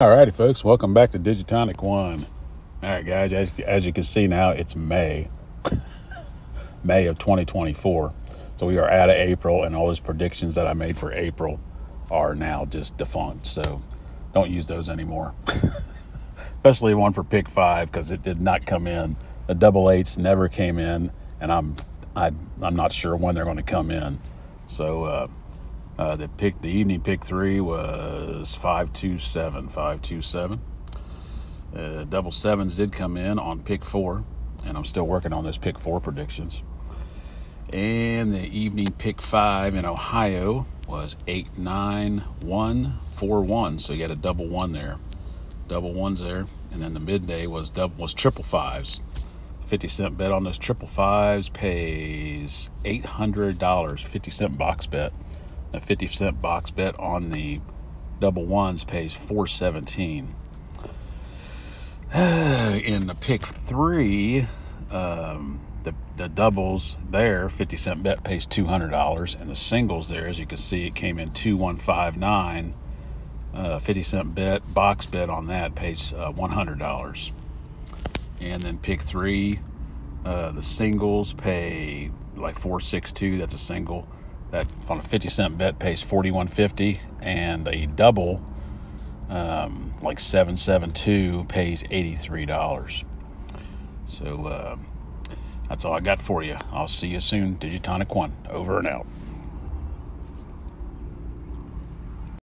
All righty, folks, welcome back to Digitonic One. All right, guys, as, as you can see now, it's May, May of 2024. So we are out of April, and all those predictions that I made for April are now just defunct. So don't use those anymore, especially one for pick five because it did not come in. The double eights never came in, and I'm I, I'm not sure when they're going to come in. So uh, uh, the pick, the evening pick three was five two seven, five two seven. Uh, double sevens did come in on pick four, and I'm still working on those pick four predictions. And the evening pick five in Ohio was eight nine one four one. So you got a double one there, double ones there, and then the midday was double was triple fives. 50 cent bet on those triple fives pays $800 50 cent box bet a 50 cent box bet on the double ones pays 417 in the pick three um, the, the doubles there 50 cent bet pays $200 and the singles there as you can see it came in 2159 uh, 50 cent bet box bet on that pays uh, $100 and then pick three uh, the singles pay like 462 that's a single that on a 50 cent bet pays 4150 and a double um, like 772 pays $83 so uh, that's all i got for you. I'll see you soon. Digitonic one. Over and out